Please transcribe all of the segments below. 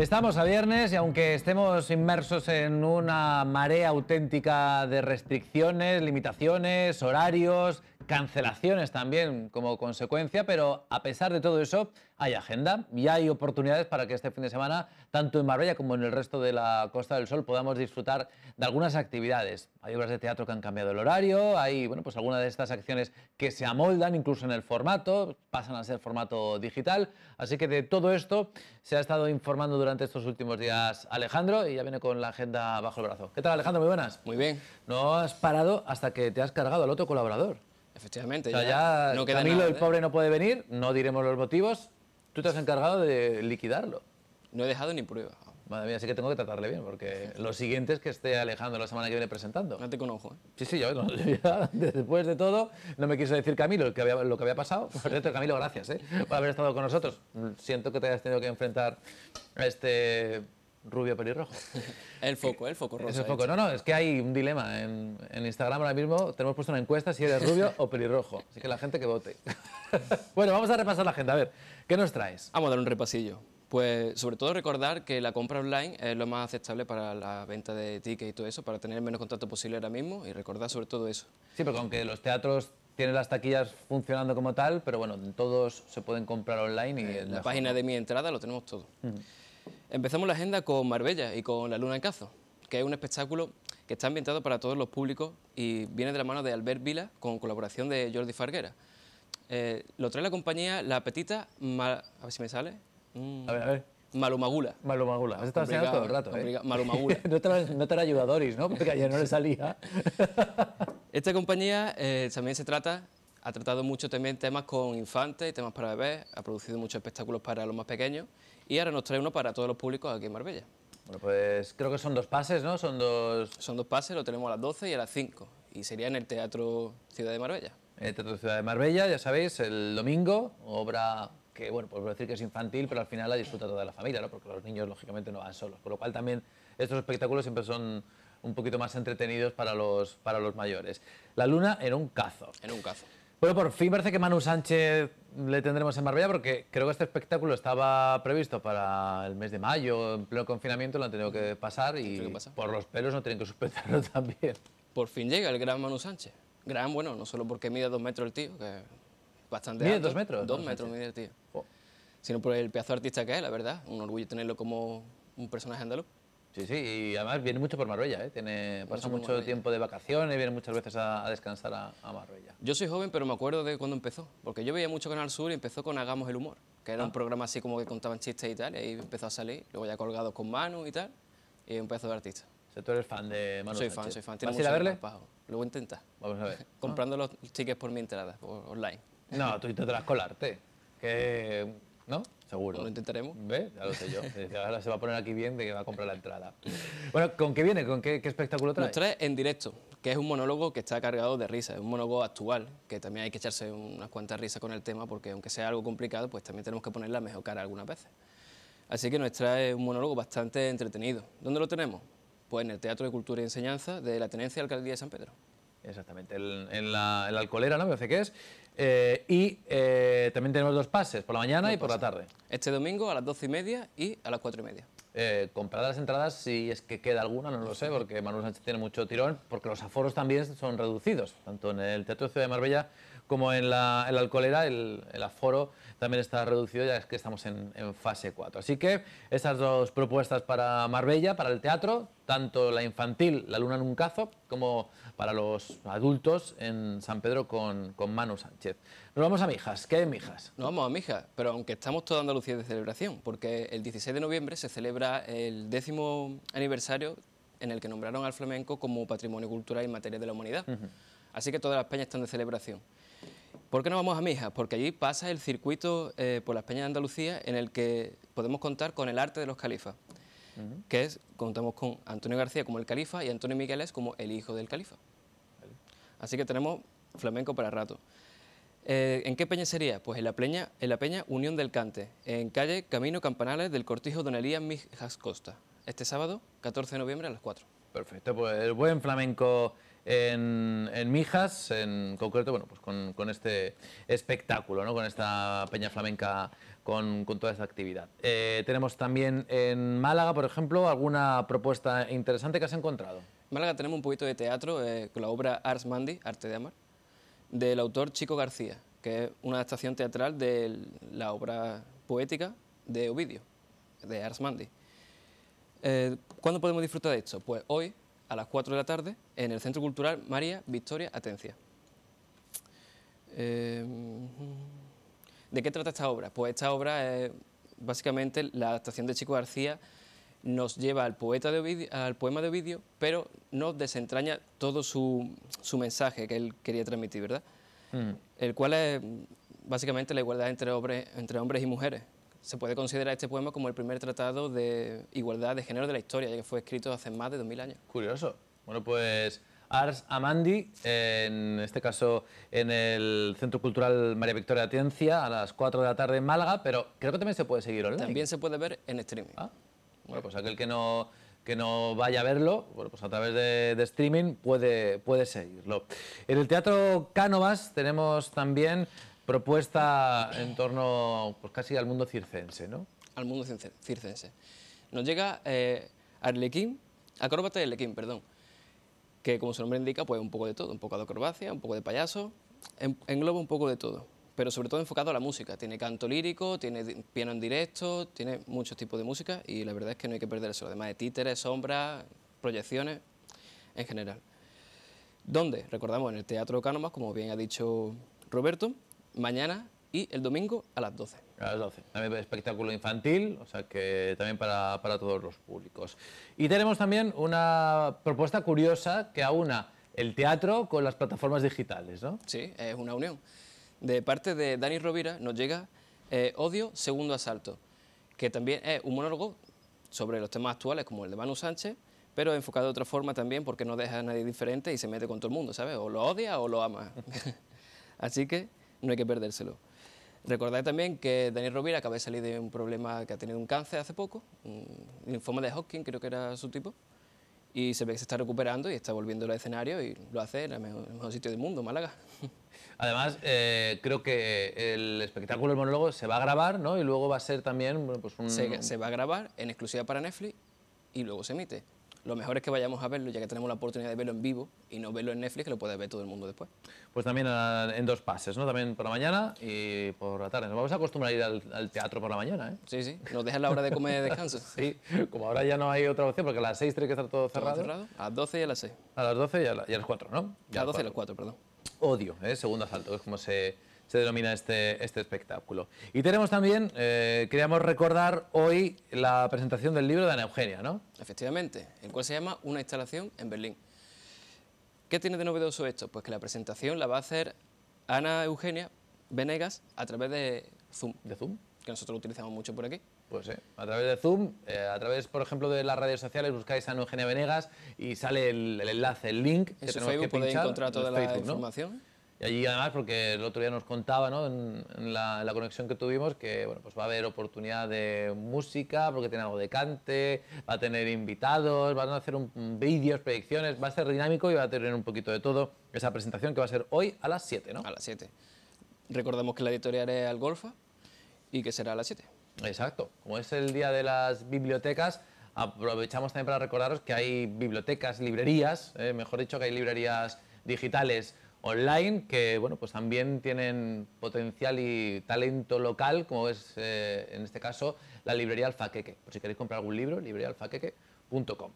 Estamos a viernes y aunque estemos inmersos en una marea auténtica de restricciones, limitaciones, horarios, cancelaciones también como consecuencia, pero a pesar de todo eso hay agenda y hay oportunidades para que este fin de semana, tanto en Marbella como en el resto de la Costa del Sol, podamos disfrutar de algunas actividades. Hay obras de teatro que han cambiado el horario, hay bueno, pues algunas de estas acciones que se amoldan incluso en el formato, pasan a ser formato digital, así que de todo esto se ha estado informando durante estos últimos días Alejandro y ya viene con la agenda bajo el brazo. ¿Qué tal Alejandro? Muy buenas. Muy bien. No has parado hasta que te has cargado al otro colaborador. Efectivamente. ya, no queda Camilo, el pobre, no puede venir, no diremos los motivos. Tú te has encargado de liquidarlo. No he dejado ni prueba. Madre mía, sí que tengo que tratarle bien, porque lo siguiente es que esté Alejandro la semana que viene presentando. No te conozco, ¿eh? Sí, sí, yo, después de todo, no me quiso decir Camilo lo que había, lo que había pasado. Por cierto, Camilo, gracias ¿eh? por haber estado con nosotros. Siento que te hayas tenido que enfrentar a este rubio pelirrojo. el foco, el foco rosa. Es el foco. No, no, es que hay un dilema. En, en, Instagram ahora mismo tenemos puesto una encuesta si eres rubio o pelirrojo. Así que la gente que vote. bueno, vamos a repasar la agenda. A ver, ¿qué nos traes? Vamos a dar un repasillo. Pues sobre todo recordar que la compra online es lo más aceptable para la venta de tickets y todo eso, para tener el menos contacto posible ahora mismo y recordar sobre todo eso. Sí, porque aunque los teatros tienen las taquillas funcionando como tal, pero bueno, todos se pueden comprar online y... En eh, la página de mi entrada lo tenemos todo. Empezamos la agenda con Marbella y con La Luna en Cazo, que es un espectáculo que está ambientado para todos los públicos y viene de la mano de Albert Vila con colaboración de Jordi Farguera. Eh, lo trae la compañía La Petita, a ver si me sale. Mm. A ver, a ver. Malumagula. Malumagula. Has estado enseñando todo el rato, ¿eh? Malumagula. no, te, no te ayudadoris, ¿no? Porque ayer no le salía. Esta compañía eh, también se trata, ha tratado mucho también temas con infantes y temas para bebés, ha producido muchos espectáculos para los más pequeños y ahora nos trae uno para todos los públicos aquí en Marbella. Bueno, pues creo que son dos pases, ¿no? Son dos... Son dos pases, lo tenemos a las 12 y a las 5 y sería en el Teatro Ciudad de Marbella. El Teatro Ciudad de Marbella, ya sabéis, el domingo, obra que, bueno, pues decir que es infantil, pero al final la disfruta toda la familia, ¿no? Porque los niños, lógicamente, no van solos. Por lo cual también estos espectáculos siempre son un poquito más entretenidos para los, para los mayores. La luna en un cazo. En un cazo. Bueno, por fin parece que Manu Sánchez le tendremos en Marbella porque creo que este espectáculo estaba previsto para el mes de mayo, en pleno confinamiento, lo han tenido que pasar y por los pelos no tienen que suspenderlo también. Por fin llega el gran Manu Sánchez. Gran, bueno, no solo porque mide dos metros el tío, que es bastante ¿Mide dos metros? Dos metros mide el tío. Sino por el pedazo artista que es, la verdad. Un orgullo tenerlo como un personaje andaluz. Sí, sí, y además viene mucho por Marbella, ¿eh? Tiene, pasa mucho, tiempo de vacaciones, viene muchas veces a, descansar a, Marbella. Yo soy joven, pero me acuerdo de cuando empezó, porque yo veía mucho Canal Sur y empezó con Hagamos el Humor, que era un ah. programa así como que contaban chistes y tal, y ahí empezó a salir, luego ya colgado con Manu y tal, y empezó de artista. O sea, tú eres fan de Manu Soy fan, soy fan. ¿Vas a ir a verle? Luego intenta. Vamos a ver. Comprando los tickets por mi entrada, online. No, tú intentarás colarte, que... ¿no? Seguro. Lo intentaremos. ¿Ves? Ya lo sé yo. Ahora se va a poner aquí bien de que va a comprar la entrada. Bueno, ¿con qué viene? ¿Con qué, espectáculo trae? Nos trae en directo, que es un monólogo que está cargado de risa. Es un monólogo actual, que también hay que echarse unas cuantas risas con el tema, porque aunque sea algo complicado, pues también tenemos que poner la mejor cara algunas veces. Así que nos trae un monólogo bastante entretenido. ¿Dónde lo tenemos? Pues en el Teatro de Cultura y Enseñanza de la Tenencia de Alcaldía de San Pedro. Exactamente, en, la, Alcolera, ¿no? Me parece que es. Eh, y eh, también tenemos dos pases, por la mañana y por la tarde. Este domingo a las doce y media y a las cuatro y media. Eh, las entradas, si es que queda alguna, no lo sé, porque Manuel Sánchez tiene mucho tirón, porque los aforos también son reducidos, tanto en el Teatro de Ciudad de Marbella como en la, Alcolera, el, aforo también está reducido, ya es que estamos en, en fase 4. Así que estas dos propuestas para Marbella, para el teatro, tanto la infantil, La Luna en un Cazo, como para los adultos en San Pedro con, con Manu Sánchez. Nos vamos a Mijas. ¿Qué hay en Mijas? Nos vamos a Mijas, pero aunque estamos toda Andalucía de celebración, porque el 16 de noviembre se celebra el décimo aniversario en el que nombraron al flamenco como patrimonio cultural y materia de la humanidad. Así que todas las peñas están de celebración. ¿Por qué no vamos a Mijas? Porque allí pasa el circuito eh, por las peñas de Andalucía en el que podemos contar con el arte de los califas que es, contamos con Antonio García como el califa y Antonio Migueles como el hijo del califa. Así que tenemos flamenco para rato. Eh, ¿En qué peña sería? Pues en la, peña, en la peña Unión del Cante, en calle Camino Campanales del Cortijo Don Elías Mijas Costa. Este sábado, 14 de noviembre a las 4. Perfecto, pues el buen flamenco en, en Mijas, en concreto, bueno, pues con, con este espectáculo, ¿no? con esta peña flamenca, con, toda esta actividad. Eh, tenemos también en Málaga, por ejemplo, alguna propuesta interesante que has encontrado. En Málaga tenemos un poquito de teatro eh, con la obra Ars Mandi, Arte de Amar, del autor Chico García, que es una adaptación teatral de la obra poética de Ovidio, de Ars Mandi. Eh, ¿Cuándo podemos disfrutar de esto? Pues hoy, a las 4 de la tarde, en el Centro Cultural María Victoria Atencia. ¿De qué trata esta obra? Pues esta obra es básicamente la adaptación de Chico García nos lleva al, poeta de Ovidio- al poema de Ovidio, pero nos desentraña todo su, su mensaje que él quería transmitir, ¿verdad? Mm. El cual es básicamente la igualdad entre hombres, entre hombres y mujeres. Se puede considerar este poema como el primer tratado de igualdad de género de la historia, ya que fue escrito hace más de 2000 años. Curioso. Bueno, pues Ars Amandi, en este caso en el Centro Cultural María Victoria Atencia, a las 4 de la tarde en Málaga, pero creo que también se puede seguir online. También se puede ver en streaming. Ah, bueno, pues aquel que no, que no vaya a verlo, bueno, pues a través de, de streaming puede, puede seguirlo. En el Teatro Cánovas tenemos también propuesta en torno pues casi al mundo circense, ¿no? al mundo circe- circense. Nos llega eh, Arlequín, acróbata y Arlequín, perdón, que como su nombre indica, pues un poco de todo, un poco de acrobacia, un poco de payaso, en- engloba un poco de todo, pero sobre todo enfocado a la música. Tiene canto lírico, tiene piano en directo, tiene muchos tipos de música y la verdad es que no hay que perderse, además de títeres, sombras, proyecciones, en general. ¿Dónde? Recordamos en el Teatro Cánomas, como bien ha dicho Roberto, mañana y el domingo a las 12. A las 12. También espectáculo infantil, o sea que también para, para todos los públicos. Y tenemos también una propuesta curiosa que aúna el teatro con las plataformas digitales, ¿no? Sí, es una unión. De parte de Dani Rovira nos llega eh, Odio, Segundo Asalto, que también es un monólogo sobre los temas actuales como el de Manu Sánchez, pero enfocado de otra forma también porque no deja a nadie diferente y se mete con todo el mundo, ¿sabes? O lo odia o lo ama. Así que no hay que perdérselo. Recordad también que Dani Rovira acaba de salir de un problema que ha tenido un cáncer hace poco, un linfoma de Hodgkin creo que era su tipo, y se ve que se está recuperando y está volviendo al escenario y lo hace en el mejor, el mejor sitio del mundo, Málaga. Además, eh, creo que el espectáculo, el monólogo, se va a grabar, ¿no? Y luego va a ser también, bueno, pues un... se, se va a grabar en exclusiva para Netflix y luego se emite. Lo mejor es que vayamos a verlo, ya que tenemos la oportunidad de verlo en vivo y no verlo en Netflix, que lo puede ver todo el mundo después. Pues también ah, en dos pases, ¿no? También por la mañana y por la tarde. Nos vamos a acostumbrar a ir al, al teatro por la mañana, ¿eh? Sí, sí, nos dejan la hora de comer de descanso. Sí, como ahora ya no hay otra opción, porque a las 6 tiene que estar todo ¿Todo cerrado. cerrado? A las 12 y a las 6. A las 12 y a, la- y a las 4, ¿no? A las 12 y a las 4, perdón. Odio, ¿eh? segundo asalto, es como se, se denomina este, este espectáculo. Y tenemos también, eh, queríamos recordar hoy la presentación del libro de Ana Eugenia, ¿no? Efectivamente, el cual se llama Una instalación en Berlín. ¿Qué tiene de novedoso esto? Pues que la presentación la va a hacer Ana Eugenia Venegas a través de Zoom, ¿De Zoom? que nosotros lo utilizamos mucho por aquí. Pues sí, a través de Zoom, eh, a través, por ejemplo, de las redes sociales, buscáis a Ana Eugenia Venegas y sale el, el enlace, el link En que su Facebook que podéis encontrar en toda la Facebook, ¿no? Y allí además, porque el otro día nos contaba, ¿no? en, en la, en la conexión que tuvimos, que bueno, pues va a haber oportunidad de música, porque tiene algo de cante, va a tener invitados, van a hacer vídeos, proyecciones, va a ser dinámico y va a tener un poquito de todo esa presentación que va a ser hoy a las 7, ¿no? A las 7. Recordamos que la editorial es Algolfa y que será a las 7. Exacto. Como es el día de las bibliotecas, aprovechamos también para recordaros que hay bibliotecas, librerías, eh, mejor dicho, que hay librerías digitales online que, bueno, pues también tienen potencial y talento local, como es eh, en este caso la librería Alfaqueque. Por si queréis comprar algún libro, libreriaalfaqueque.com.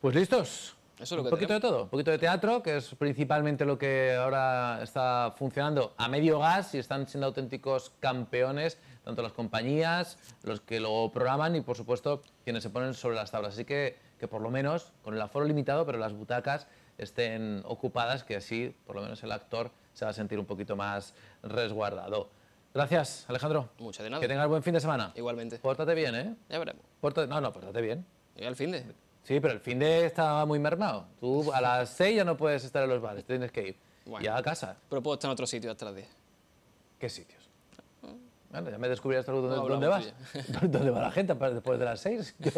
Pues listos. Eso es lo un que poquito de todo, un poquito de teatro, que es principalmente lo que ahora está funcionando a medio gas y están siendo auténticos campeones, tanto las compañías, los que lo programan y por supuesto quienes se ponen sobre las tablas. Así que, que por lo menos, con el aforo limitado, pero las butacas estén ocupadas, que así por lo menos el actor se va a sentir un poquito más resguardado. Gracias, Alejandro. Muchas de nada. Que tengas buen fin de semana. Igualmente. Pórtate bien, ¿eh? Ya veremos. Pórtate- No, no, pórtate bien. Y al fin de. Sí, pero el fin de está muy mermado. Tú a las 6 ya no puedes estar en los bares, tienes que ir. Bueno. Ya a casa. Pero puedo estar en otro sitio hasta las 10. ¿Qué sitios? Bueno, ya me descubrirás tú dónde, No dónde vas. ¿Dónde va la gente después de las 6? Yo,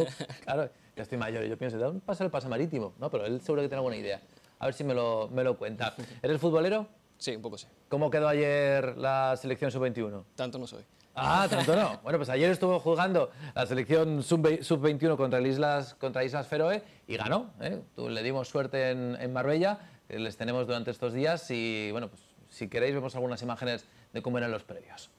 claro, ya estoy mayor y yo pienso, ¿dónde pasa el paso marítimo? No, pero él seguro que tiene alguna idea. A ver si me lo, me lo cuenta. ¿Eres futbolero? Sí, un poco sí. ¿Cómo quedó ayer la selección sub-21? Tanto no soy. Ah, tanto no. Bueno, pues ayer estuvo jugando la selección sub-21 contra, Islas, contra Islas Feroe y ganó. ¿eh? Le dimos suerte en, en Marbella, les tenemos durante estos días y, bueno, pues si queréis vemos algunas imágenes de cómo eran los previos.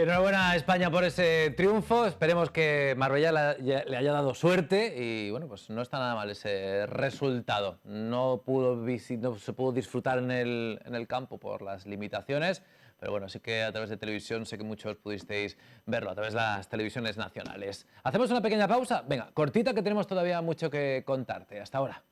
Enhorabuena a España por ese triunfo. Esperemos que Marbella le haya dado suerte y bueno, pues no está nada mal ese resultado. No, pudo se pudo disfrutar en el, en el campo por las limitaciones, pero bueno, sí que a través de televisión sé que muchos pudisteis verlo, a través de las televisiones nacionales. Hacemos una pequeña pausa. Venga, cortita que tenemos todavía mucho que contarte. Hasta ahora.